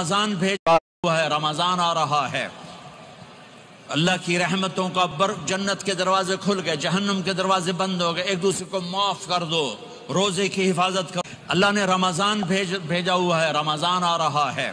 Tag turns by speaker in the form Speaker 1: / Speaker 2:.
Speaker 1: रमज़ान भेजा हुआ है, रमज़ान आ रहा है। अल्लाह की रहमतों का बर, जन्नत के दरवाजे खुल गए, जहन्नम के दरवाजे बंद हो गए, एक दूसरे को माफ़ कर दो, रोज़े की हिफाजत कर। अल्लाह ने रमज़ान भेज, भेजा हुआ है, रमज़ान आ रहा है।